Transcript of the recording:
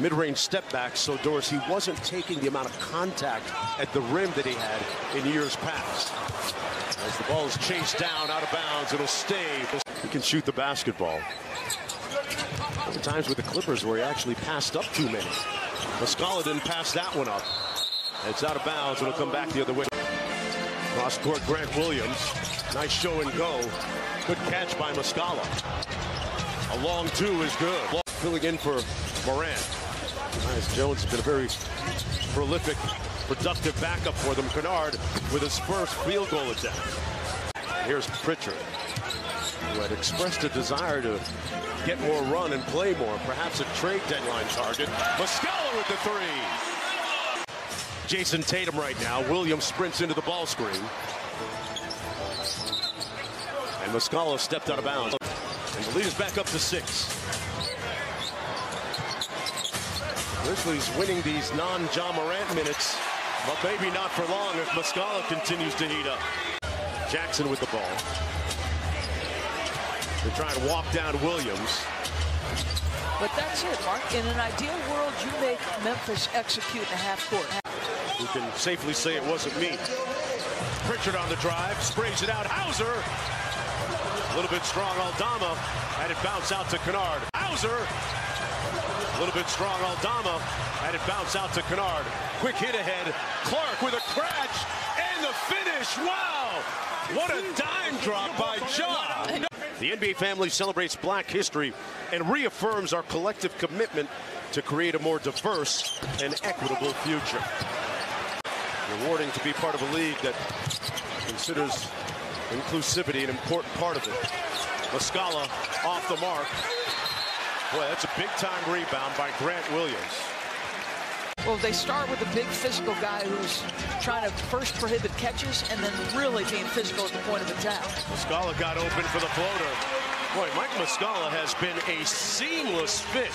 mid-range step back, so Dorsey wasn't taking the amount of contact at the rim that he had in years past. As the ball is chased down out of bounds, it'll stay. He can shoot the basketball. There times with the Clippers where he actually passed up too many. Muscala didn't pass that one up. It's out of bounds. It'll come back the other way. Cross court, Grant Williams. Nice show and go. Good catch by Muscala. A long two is good. Filling in for Morant. Nice. Jones has been a very prolific, productive backup for them. Kennard with his first field goal attempt. Here's Pritchard, who had expressed a desire to get more run and play more. Perhaps a trade deadline target. Muscala with the three. Jayson Tatum right now. Williams sprints into the ball screen. And Muscala stepped out of bounds. And the lead is back up to six. Grizzlies winning these non-Ja Morant minutes, but maybe not for long if Muscala continues to heat up. Jackson with the ball. They're trying to walk down Williams. But that's it, Mark. In an ideal world, you make Memphis execute in a half court. We can safely say it wasn't me. Pritchard on the drive, sprays it out. Hauser. A little bit strong Aldama. Had it bounce out to Kennard. Hauser. A little bit strong Aldama. Had it bounce out to Kennard. Quick hit ahead. Clarke with a crash. And the finish. Wow. What a dime drop by John. The NBA family celebrates black history and reaffirms our collective commitment to create a more diverse and equitable future. Rewarding to be part of a league that considers inclusivity an important part of it. Muscala off the mark. Boy, that's a big-time rebound by Grant Williams. Well, they start with a big physical guy who's trying to first prohibit catches and then really being physical at the point of attack. Muscala got open for the floater. Boy, Mike Muscala has been a seamless fit.